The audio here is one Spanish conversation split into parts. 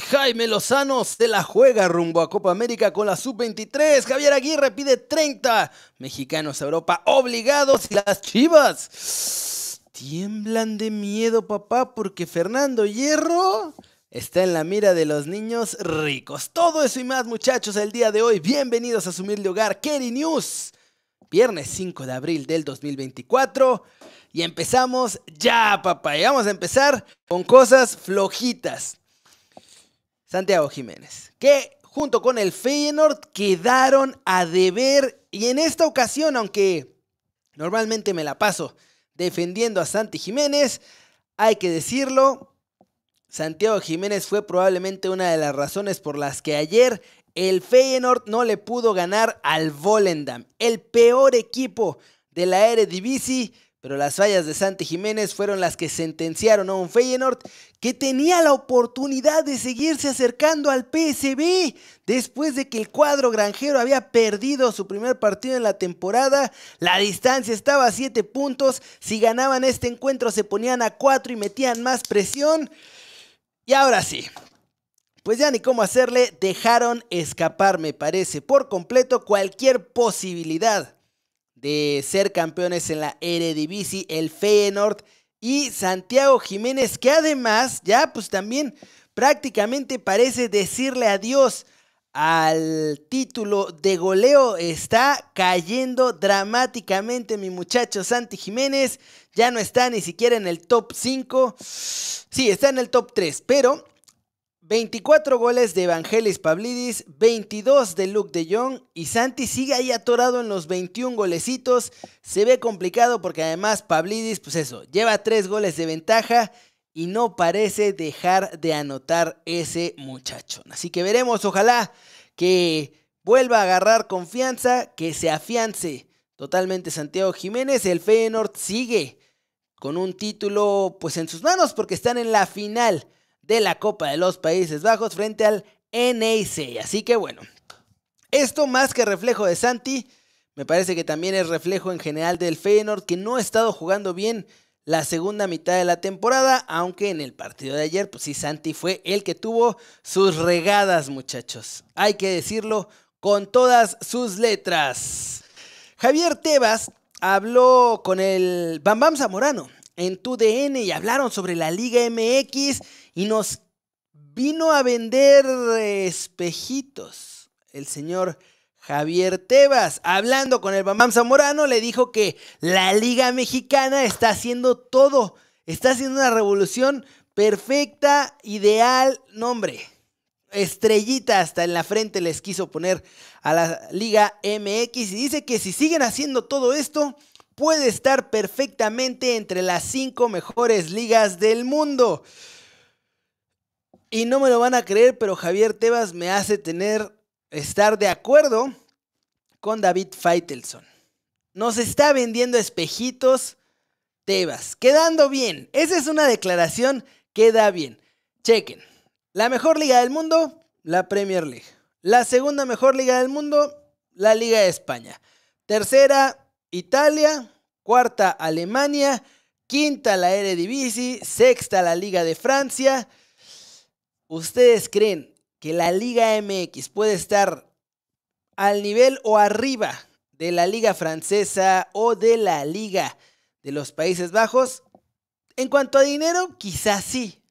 Jaime Lozano se la juega rumbo a Copa América con la sub-23. Javier Aguirre pide 30 mexicanos a Europa obligados y las chivas tiemblan de miedo, papá, porque Fernando Hierro está en la mira de los niños ricos. Todo eso y más, muchachos, el día de hoy. Bienvenidos a su humilde hogar, Kerry News. Viernes 5 de abril del 2024. Y empezamos ya, papá. Y vamos a empezar con cosas flojitas. Santiago Jiménez, que junto con el Feyenoord quedaron a deber. Y en esta ocasión, aunque normalmente me la paso defendiendo a Santi Jiménez, hay que decirlo, Santiago Jiménez fue probablemente una de las razones por las que ayer el Feyenoord no le pudo ganar al Volendam, el peor equipo de la Eredivisie pero las fallas de Santi Jiménez fueron las que sentenciaron a un Feyenoord que tenía la oportunidad de seguirse acercando al PSB después de que el cuadro granjero había perdido su primer partido en la temporada. La distancia estaba a 7 puntos. Si ganaban este encuentro se ponían a 4 y metían más presión. Y ahora sí, pues ya ni cómo hacerle, dejaron escapar, me parece, por completo cualquier posibilidad de ser campeones en la Eredivisie, el Feyenoord y Santiago Jiménez, que además ya pues también prácticamente parece decirle adiós al título de goleo. Está cayendo dramáticamente mi muchacho Santi Jiménez. Ya no está ni siquiera en el top 5. Sí, está en el top 3, pero 24 goles de Evangelis Pavlidis, 22 de Luke de Jong y Santi sigue ahí atorado en los 21 golecitos. Se ve complicado porque además Pavlidis, pues eso, lleva 3 goles de ventaja y no parece dejar de anotar ese muchacho. Así que veremos, ojalá que vuelva a agarrar confianza, que se afiance totalmente Santiago Jiménez. El Feyenoord sigue con un título pues en sus manos porque están en la final de la Copa de los Países Bajos frente al NEC. Así que bueno, esto más que reflejo de Santi, me parece que también es reflejo en general del Feyenoord que no ha estado jugando bien la segunda mitad de la temporada, aunque en el partido de ayer, pues sí, Santi fue el que tuvo sus regadas, muchachos. Hay que decirlo con todas sus letras. Javier Tebas habló con el Bambam Zamorano en tu DN y hablaron sobre la Liga MX y nos vino a vender espejitos. El señor Javier Tebas, hablando con el Bambam Zamorano, le dijo que la Liga Mexicana está haciendo todo, está haciendo una revolución perfecta, ideal, nombre. Estrellita hasta en la frente les quiso poner a la Liga MX y dice que si siguen haciendo todo esto, puede estar perfectamente entre las cinco mejores ligas del mundo. Y no me lo van a creer, pero Javier Tebas me hace tener, estar de acuerdo con David Feitelson. Nos está vendiendo espejitos Tebas, quedando bien. Esa es una declaración que da bien. Chequen. La mejor liga del mundo, la Premier League. La segunda mejor liga del mundo, la Liga de España. Tercera, Italia. Cuarta, Alemania. Quinta, la Eredivisie. Sexta, la Liga de Francia. ¿Ustedes creen que la Liga MX puede estar al nivel o arriba de la Liga Francesa o de la Liga de los Países Bajos? En cuanto a dinero, quizás sí.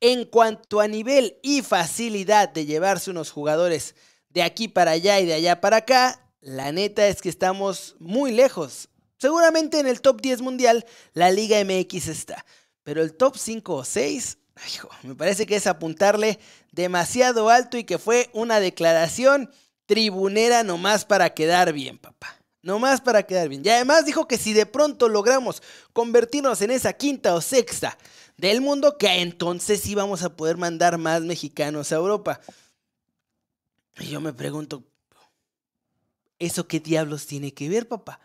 En cuanto a nivel y facilidad de llevarse unos jugadores de aquí para allá y de allá para acá, la neta es que estamos muy lejos. Seguramente en el top 10 mundial la Liga MX está, pero el top 5 o 6 me parece que es apuntarle demasiado alto y que fue una declaración tribunera nomás para quedar bien, papá. Nomás para quedar bien. Y además dijo que si de pronto logramos convertirnos en esa quinta o sexta del mundo, que entonces íbamos a poder mandar más mexicanos a Europa. Y yo me pregunto, ¿eso qué diablos tiene que ver, papá?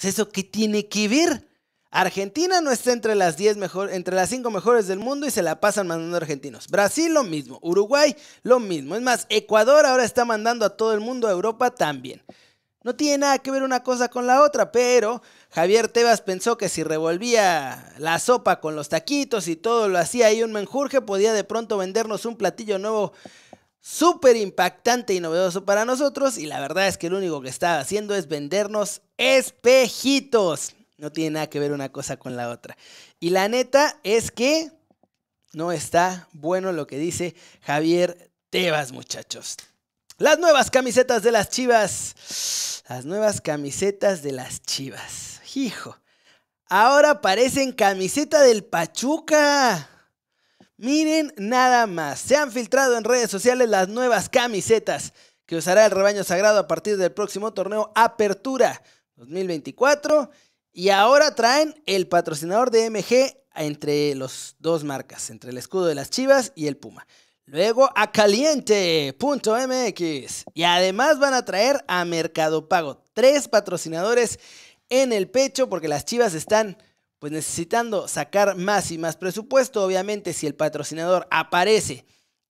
¿eso qué tiene que ver? Argentina no está entre las 10 mejor, entre las 5 mejores del mundo y se la pasan mandando argentinos. Brasil lo mismo, Uruguay lo mismo. Es más, Ecuador ahora está mandando a todo el mundo a Europa también. No tiene nada que ver una cosa con la otra, pero Javier Tebas pensó que si revolvía la sopa con los taquitos y todo lo hacía ahí un menjurje, podía de pronto vendernos un platillo nuevo súper impactante y novedoso para nosotros. Y la verdad es que lo único que estaba haciendo es vendernos espejitos. No tiene nada que ver una cosa con la otra. Y la neta es que no está bueno lo que dice Javier Tebas, muchachos. Las nuevas camisetas de las chivas. Las nuevas camisetas de las chivas. Hijo. Ahora parecen camiseta del Pachuca. Miren nada más. Se han filtrado en redes sociales las nuevas camisetas que usará el rebaño sagrado a partir del próximo torneo Apertura 2024. Y ahora traen el patrocinador de MG entre los dos marcas, entre el escudo de las Chivas y el Puma. Luego a caliente.mx. Y además van a traer a Mercado Pago. Tres patrocinadores en el pecho porque las Chivas están pues necesitando sacar más y más presupuesto. Obviamente si el patrocinador aparece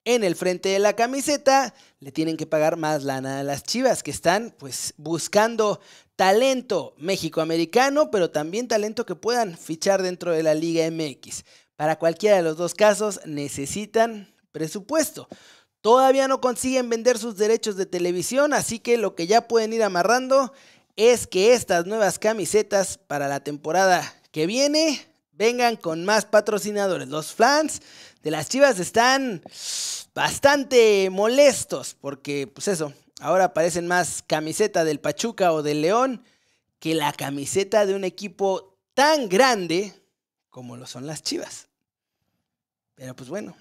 en el frente de la camiseta, le tienen que pagar más lana a las Chivas que están pues buscando talento mexicoamericano, pero también talento que puedan fichar dentro de la Liga MX. Para cualquiera de los dos casos necesitan presupuesto. Todavía no consiguen vender sus derechos de televisión, así que lo que ya pueden ir amarrando es que estas nuevas camisetas para la temporada que viene vengan con más patrocinadores. Los fans de las Chivas están bastante molestos porque, pues eso, ahora parecen más camiseta del Pachuca o del León que la camiseta de un equipo tan grande como lo son las Chivas. Pero pues bueno,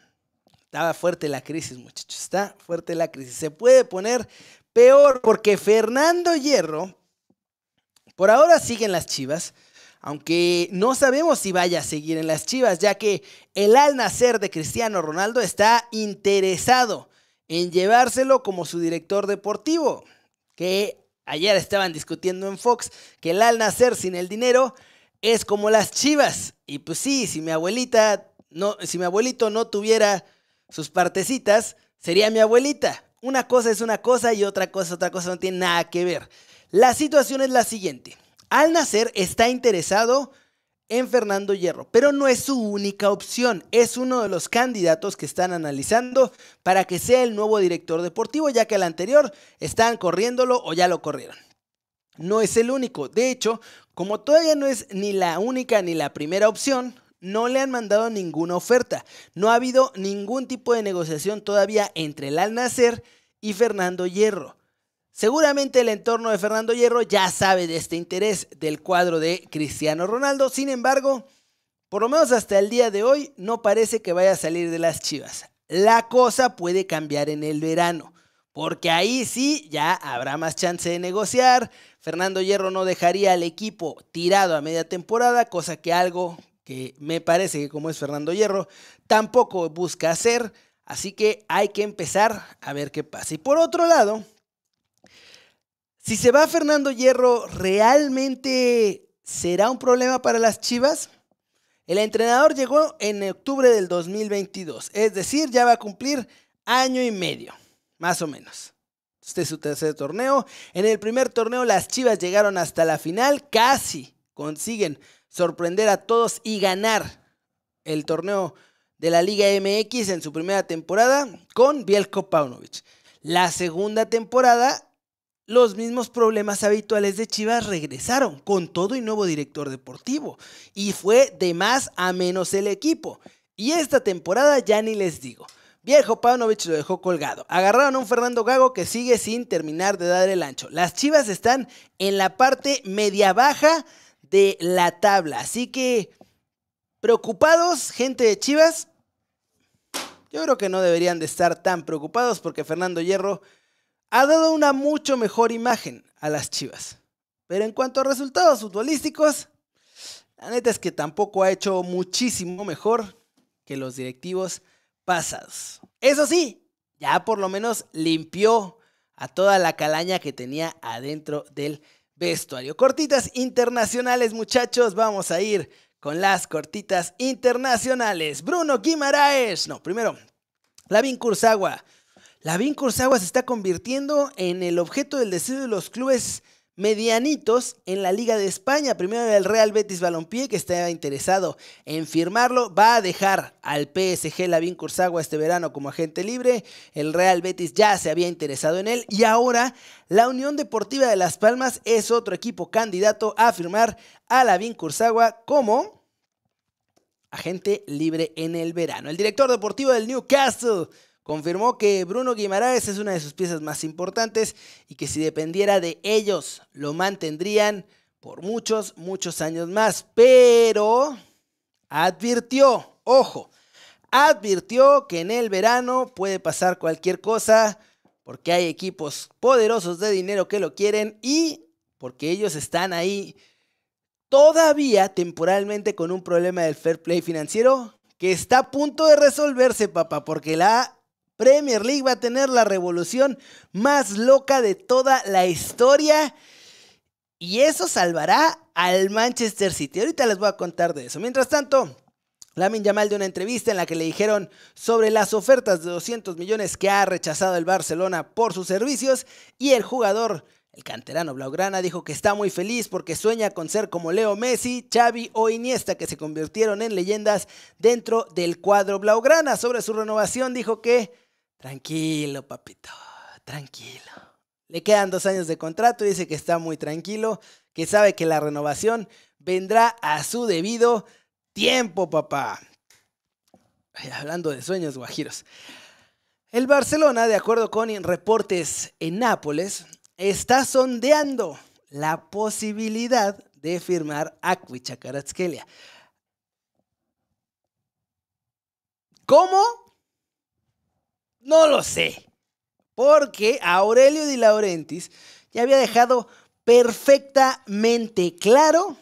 estaba fuerte la crisis, muchachos, está fuerte la crisis. Se puede poner peor porque Fernando Hierro, por ahora siguen las Chivas, aunque no sabemos si vaya a seguir en las Chivas, ya que el al nacer de Cristiano Ronaldo está interesado en llevárselo como su director deportivo, que ayer estaban discutiendo en Fox que el al nacer sin el dinero es como las Chivas. Y pues sí, si mi abuelita no si mi abuelito no tuviera sus partecitas, sería mi abuelita. Una cosa es una cosa y otra cosa otra cosa no tiene nada que ver. La situación es la siguiente. Al nacer está interesado en Fernando Hierro, pero no es su única opción, es uno de los candidatos que están analizando para que sea el nuevo director deportivo, ya que al anterior están corriéndolo o ya lo corrieron. No es el único, de hecho, como todavía no es ni la única ni la primera opción, no le han mandado ninguna oferta. No ha habido ningún tipo de negociación todavía entre el Al Nacer y Fernando Hierro. Seguramente el entorno de Fernando Hierro ya sabe de este interés del cuadro de Cristiano Ronaldo, sin embargo, por lo menos hasta el día de hoy no parece que vaya a salir de las Chivas. La cosa puede cambiar en el verano, porque ahí sí ya habrá más chance de negociar. Fernando Hierro no dejaría al equipo tirado a media temporada, cosa que algo que me parece que como es Fernando Hierro, tampoco busca hacer. Así que hay que empezar a ver qué pasa. Y por otro lado, si se va Fernando Hierro, ¿realmente será un problema para las Chivas? El entrenador llegó en octubre del 2022, es decir, ya va a cumplir año y medio, más o menos. Este es su tercer torneo. En el primer torneo las Chivas llegaron hasta la final, casi consiguen sorprender a todos y ganar el torneo de la Liga MX en su primera temporada con Bielko Paunovic. La segunda temporada los mismos problemas habituales de Chivas regresaron con todo y nuevo director deportivo. Y fue de más a menos el equipo. Y esta temporada ya ni les digo. Viejo Paunovic lo dejó colgado. Agarraron a un Fernando Gago que sigue sin terminar de dar el ancho. Las Chivas están en la parte media baja de la tabla. Así que, preocupados, gente de Chivas. Yo creo que no deberían de estar tan preocupados porque Fernando Hierro ha dado una mucho mejor imagen a las Chivas. Pero en cuanto a resultados futbolísticos, la neta es que tampoco ha hecho muchísimo mejor que los directivos pasados. Eso sí, ya por lo menos limpió a toda la calaña que tenía adentro del vestuario. Cortitas internacionales, muchachos, vamos a ir con las cortitas internacionales. Bruno Guimaraes, no, primero, Lavin Kursagua. Lavín Kurzawa se está convirtiendo en el objeto del deseo de los clubes medianitos en la Liga de España. Primero el Real Betis Balompié, que estaba interesado en firmarlo. Va a dejar al PSG Lavín Cursagua este verano como agente libre. El Real Betis ya se había interesado en él. Y ahora la Unión Deportiva de Las Palmas es otro equipo candidato a firmar a Lavín Cursagua como agente libre en el verano. El director deportivo del Newcastle confirmó que Bruno Guimaraes es una de sus piezas más importantes y que si dependiera de ellos lo mantendrían por muchos, muchos años más. Pero advirtió, ojo, advirtió que en el verano puede pasar cualquier cosa porque hay equipos poderosos de dinero que lo quieren y porque ellos están ahí todavía temporalmente con un problema del fair play financiero que está a punto de resolverse, papá, porque la Premier League va a tener la revolución más loca de toda la historia. Y eso salvará al Manchester City. Ahorita les voy a contar de eso. Mientras tanto, Lamin Yamal de una entrevista en la que le dijeron sobre las ofertas de 200 millones que ha rechazado el Barcelona por sus servicios y el jugador el canterano Blaugrana dijo que está muy feliz porque sueña con ser como Leo Messi, Xavi o Iniesta que se convirtieron en leyendas dentro del cuadro Blaugrana. Sobre su renovación dijo que tranquilo papito, tranquilo. Le quedan dos años de contrato dice que está muy tranquilo, que sabe que la renovación vendrá a su debido tiempo, papá. hablando de sueños guajiros. El Barcelona, de acuerdo con reportes en Nápoles, está sondeando la posibilidad de firmar a Karatskelia. ¿Cómo? No lo sé. Porque Aurelio Di Laurentiis ya había dejado perfectamente claro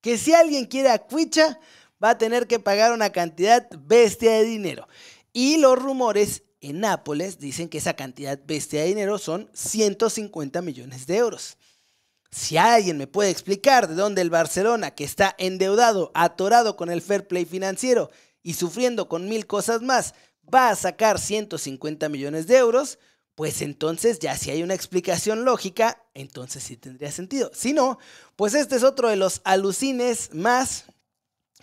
que si alguien quiere a Quicha, va a tener que pagar una cantidad bestia de dinero. Y los rumores en Nápoles dicen que esa cantidad bestia de dinero son 150 millones de euros. Si alguien me puede explicar de dónde el Barcelona, que está endeudado, atorado con el fair play financiero y sufriendo con mil cosas más, va a sacar 150 millones de euros, pues entonces ya si hay una explicación lógica, entonces sí tendría sentido. Si no, pues este es otro de los alucines más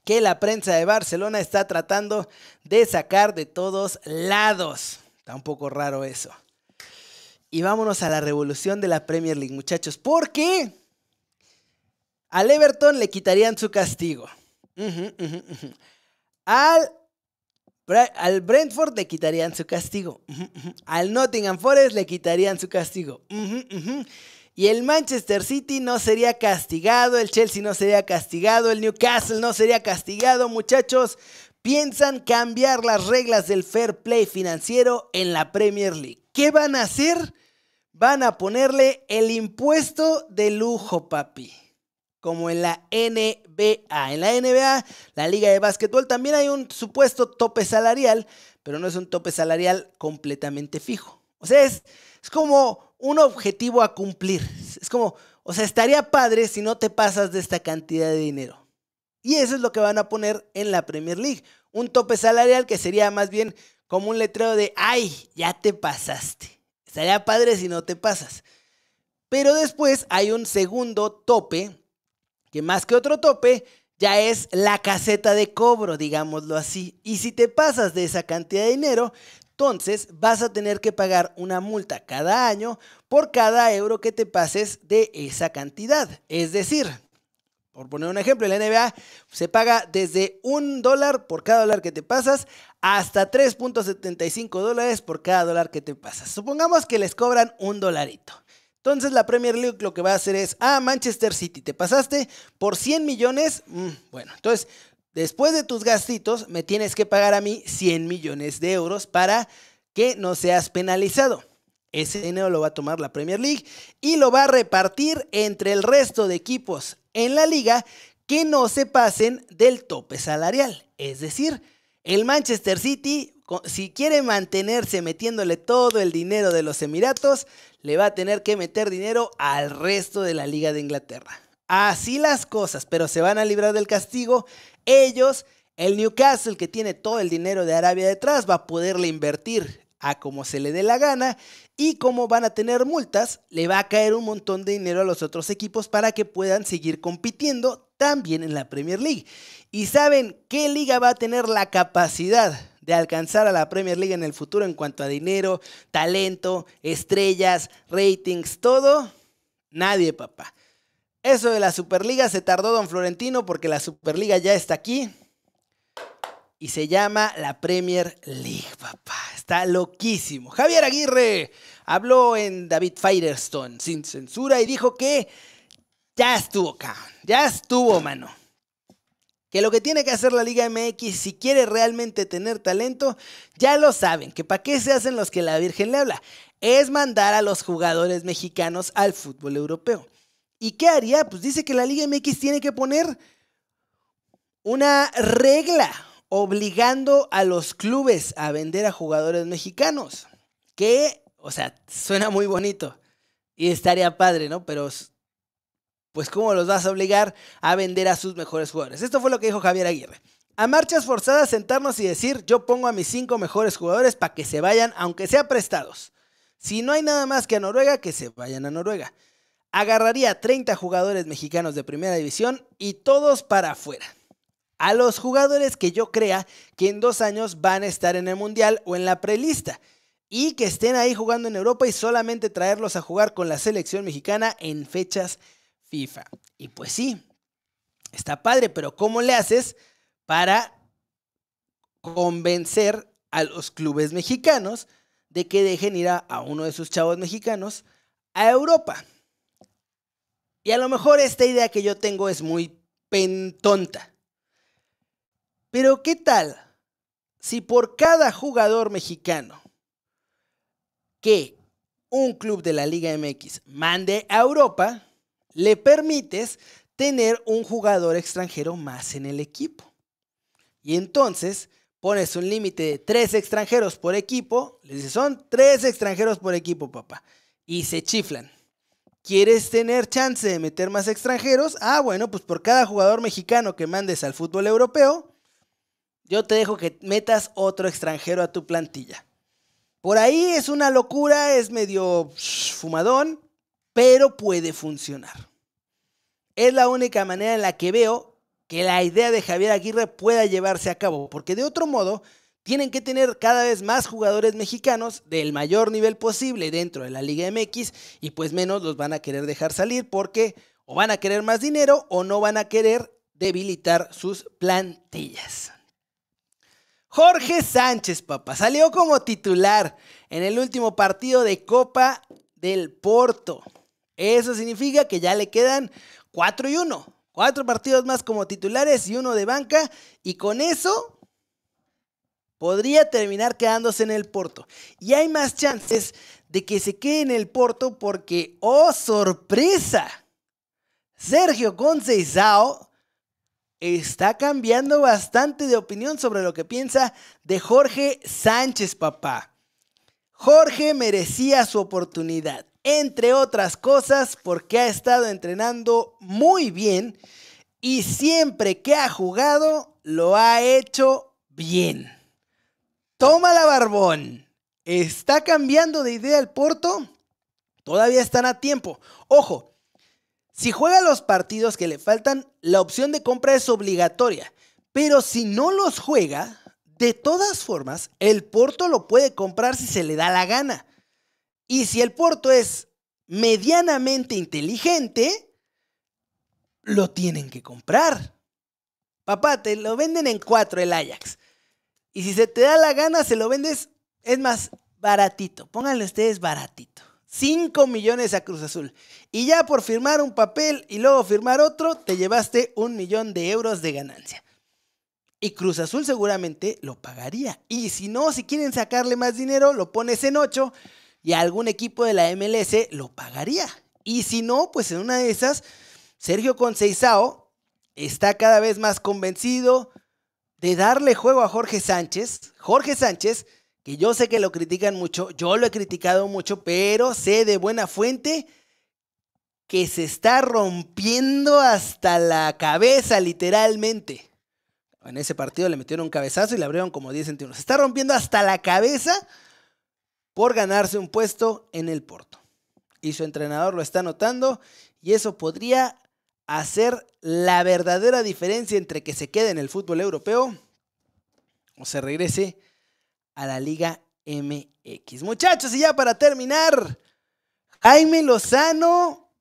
que la prensa de Barcelona está tratando de sacar de todos lados. Está un poco raro eso. Y vámonos a la revolución de la Premier League, muchachos. ¿Por qué? Al Everton le quitarían su castigo. Al, al Brentford le quitarían su castigo. Al Nottingham Forest le quitarían su castigo. Y el Manchester City no sería castigado, el Chelsea no sería castigado, el Newcastle no sería castigado, muchachos. Piensan cambiar las reglas del fair play financiero en la Premier League. ¿Qué van a hacer? Van a ponerle el impuesto de lujo, papi. Como en la NBA. En la NBA, la liga de básquetbol, también hay un supuesto tope salarial, pero no es un tope salarial completamente fijo. O sea, es, es como un objetivo a cumplir. Es como, o sea, estaría padre si no te pasas de esta cantidad de dinero. Y eso es lo que van a poner en la Premier League. Un tope salarial que sería más bien como un letrero de, ay, ya te pasaste. Estaría padre si no te pasas. Pero después hay un segundo tope, que más que otro tope, ya es la caseta de cobro, digámoslo así. Y si te pasas de esa cantidad de dinero, entonces vas a tener que pagar una multa cada año por cada euro que te pases de esa cantidad. Es decir, por poner un ejemplo, en la NBA se paga desde un dólar por cada dólar que te pasas hasta 3.75 dólares por cada dólar que te pasas. Supongamos que les cobran un dolarito. Entonces la Premier League lo que va a hacer es, ah, Manchester City, te pasaste por 100 millones. Mm, bueno, entonces Después de tus gastitos, me tienes que pagar a mí 100 millones de euros para que no seas penalizado. Ese dinero lo va a tomar la Premier League y lo va a repartir entre el resto de equipos en la liga que no se pasen del tope salarial. Es decir, el Manchester City, si quiere mantenerse metiéndole todo el dinero de los Emiratos, le va a tener que meter dinero al resto de la Liga de Inglaterra. Así las cosas, pero se van a librar del castigo ellos, el Newcastle que tiene todo el dinero de Arabia detrás, va a poderle invertir a como se le dé la gana y como van a tener multas, le va a caer un montón de dinero a los otros equipos para que puedan seguir compitiendo también en la Premier League. ¿Y saben qué liga va a tener la capacidad de alcanzar a la Premier League en el futuro en cuanto a dinero, talento, estrellas, ratings, todo? Nadie, papá. Eso de la Superliga se tardó don Florentino porque la Superliga ya está aquí. Y se llama la Premier League, papá. Está loquísimo. Javier Aguirre habló en David Firestone sin censura y dijo que ya estuvo, cabrón. Ya estuvo, mano. Que lo que tiene que hacer la Liga MX si quiere realmente tener talento, ya lo saben, que para qué se hacen los que la Virgen le habla, es mandar a los jugadores mexicanos al fútbol europeo. ¿Y qué haría? Pues dice que la Liga MX tiene que poner una regla obligando a los clubes a vender a jugadores mexicanos. Que, o sea, suena muy bonito y estaría padre, ¿no? Pero, pues, ¿cómo los vas a obligar a vender a sus mejores jugadores? Esto fue lo que dijo Javier Aguirre. A marchas forzadas sentarnos y decir, yo pongo a mis cinco mejores jugadores para que se vayan, aunque sea prestados. Si no hay nada más que a Noruega, que se vayan a Noruega agarraría 30 jugadores mexicanos de primera división y todos para afuera. A los jugadores que yo crea que en dos años van a estar en el Mundial o en la prelista y que estén ahí jugando en Europa y solamente traerlos a jugar con la selección mexicana en fechas FIFA. Y pues sí, está padre, pero ¿cómo le haces para convencer a los clubes mexicanos de que dejen ir a, uno de sus chavos mexicanos a Europa? Y a lo mejor esta idea que yo tengo es muy pentonta. Pero ¿qué tal si por cada jugador mexicano que un club de la Liga MX mande a Europa, le permites tener un jugador extranjero más en el equipo? Y entonces pones un límite de tres extranjeros por equipo, les dices, son tres extranjeros por equipo, papá, y se chiflan. ¿Quieres tener chance de meter más extranjeros? Ah, bueno, pues por cada jugador mexicano que mandes al fútbol europeo, yo te dejo que metas otro extranjero a tu plantilla. Por ahí es una locura, es medio fumadón, pero puede funcionar. Es la única manera en la que veo que la idea de Javier Aguirre pueda llevarse a cabo, porque de otro modo tienen que tener cada vez más jugadores mexicanos del mayor nivel posible dentro de la Liga MX y pues menos los van a querer dejar salir porque o van a querer más dinero o no van a querer debilitar sus plantillas. Jorge Sánchez, papá, salió como titular en el último partido de Copa del Porto. Eso significa que ya le quedan 4 y 1. Cuatro partidos más como titulares y uno de banca. Y con eso podría terminar quedándose en el Porto. Y hay más chances de que se quede en el Porto porque, oh sorpresa, Sergio Conceizao está cambiando bastante de opinión sobre lo que piensa de Jorge Sánchez, papá. Jorge merecía su oportunidad, entre otras cosas porque ha estado entrenando muy bien y siempre que ha jugado lo ha hecho bien. Tómala, Barbón. ¿Está cambiando de idea el Porto? Todavía están a tiempo. Ojo, si juega los partidos que le faltan, la opción de compra es obligatoria. Pero si no los juega, de todas formas, el Porto lo puede comprar si se le da la gana. Y si el Porto es medianamente inteligente, lo tienen que comprar. Papá, te lo venden en cuatro el Ajax. Y si se te da la gana, se lo vendes, es más, baratito. Pónganle ustedes baratito. 5 millones a Cruz Azul. Y ya por firmar un papel y luego firmar otro, te llevaste un millón de euros de ganancia. Y Cruz Azul seguramente lo pagaría. Y si no, si quieren sacarle más dinero, lo pones en 8 y algún equipo de la MLS lo pagaría. Y si no, pues en una de esas, Sergio Conceizao está cada vez más convencido, de darle juego a Jorge Sánchez. Jorge Sánchez, que yo sé que lo critican mucho, yo lo he criticado mucho, pero sé de buena fuente que se está rompiendo hasta la cabeza, literalmente. En ese partido le metieron un cabezazo y le abrieron como 10 centímetros. Se está rompiendo hasta la cabeza por ganarse un puesto en el Porto. Y su entrenador lo está notando y eso podría hacer la verdadera diferencia entre que se quede en el fútbol europeo o se regrese a la Liga MX. Muchachos, y ya para terminar, Jaime Lozano,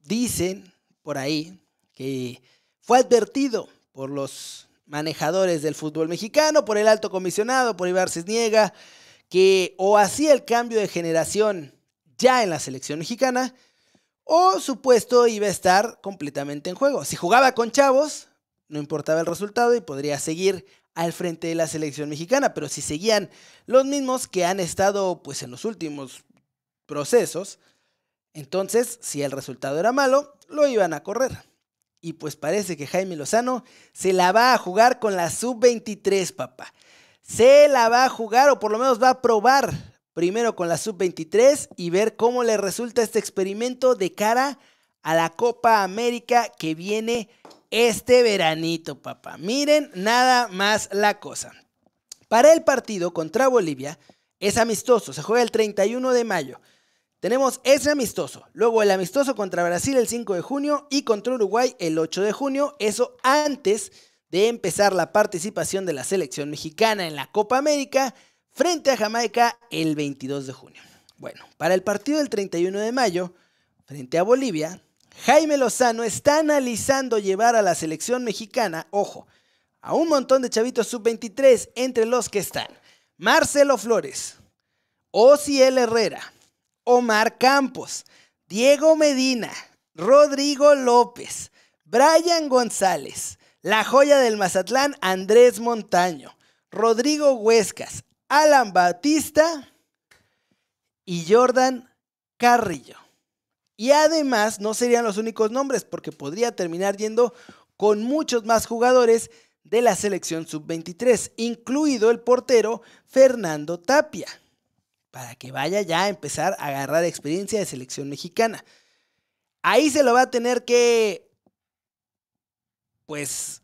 dicen por ahí que fue advertido por los manejadores del fútbol mexicano, por el alto comisionado, por Ibar Cisniega, que o hacía el cambio de generación ya en la selección mexicana, o su puesto iba a estar completamente en juego. Si jugaba con chavos, no importaba el resultado y podría seguir al frente de la selección mexicana, pero si seguían los mismos que han estado pues en los últimos procesos, entonces si el resultado era malo, lo iban a correr. Y pues parece que Jaime Lozano se la va a jugar con la sub-23, papá. Se la va a jugar o por lo menos va a probar primero con la sub-23 y ver cómo le resulta este experimento de cara a la Copa América que viene este veranito, papá. Miren nada más la cosa. Para el partido contra Bolivia es amistoso, se juega el 31 de mayo. Tenemos ese amistoso, luego el amistoso contra Brasil el 5 de junio y contra Uruguay el 8 de junio, eso antes de empezar la participación de la selección mexicana en la Copa América frente a Jamaica el 22 de junio. Bueno, para el partido del 31 de mayo, frente a Bolivia, Jaime Lozano está analizando llevar a la selección mexicana, ojo, a un montón de chavitos sub-23, entre los que están Marcelo Flores, Ociel Herrera, Omar Campos, Diego Medina, Rodrigo López, Brian González, la joya del Mazatlán Andrés Montaño, Rodrigo Huescas, Alan Batista y Jordan Carrillo. Y además no serían los únicos nombres porque podría terminar yendo con muchos más jugadores de la selección sub-23, incluido el portero Fernando Tapia, para que vaya ya a empezar a agarrar experiencia de selección mexicana. Ahí se lo va a tener que, pues,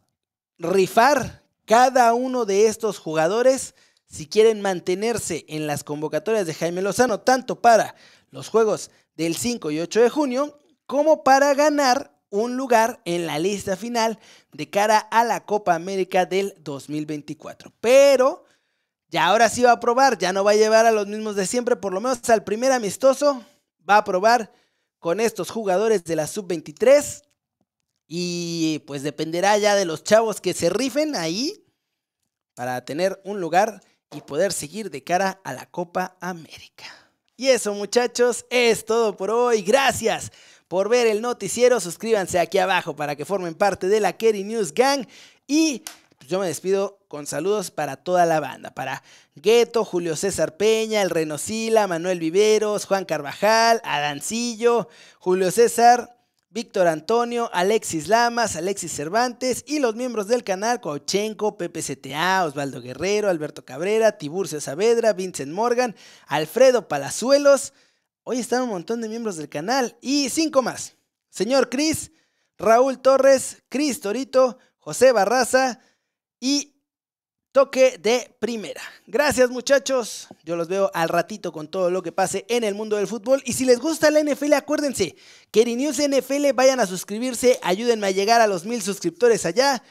rifar cada uno de estos jugadores si quieren mantenerse en las convocatorias de Jaime Lozano, tanto para los Juegos del 5 y 8 de junio, como para ganar un lugar en la lista final de cara a la Copa América del 2024. Pero ya ahora sí va a probar, ya no va a llevar a los mismos de siempre, por lo menos al primer amistoso va a probar con estos jugadores de la sub-23 y pues dependerá ya de los chavos que se rifen ahí para tener un lugar y poder seguir de cara a la Copa América. Y eso muchachos, es todo por hoy. Gracias por ver el noticiero. Suscríbanse aquí abajo para que formen parte de la Kerry News Gang. Y pues, yo me despido con saludos para toda la banda. Para Gueto, Julio César Peña, El Renosila, Manuel Viveros, Juan Carvajal, Adancillo, Julio César, Víctor Antonio, Alexis Lamas, Alexis Cervantes y los miembros del canal Coachenco, Pepe CTA, Osvaldo Guerrero, Alberto Cabrera, Tiburcio Saavedra, Vincent Morgan, Alfredo Palazuelos. Hoy están un montón de miembros del canal y cinco más. Señor Cris, Raúl Torres, Cris Torito, José Barraza y toque de primera. Gracias muchachos, yo los veo al ratito con todo lo que pase en el mundo del fútbol y si les gusta la NFL acuérdense, que News NFL vayan a suscribirse, ayúdenme a llegar a los mil suscriptores allá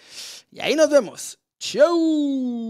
y ahí nos vemos. Chau.